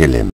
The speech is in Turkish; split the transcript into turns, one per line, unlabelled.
kill.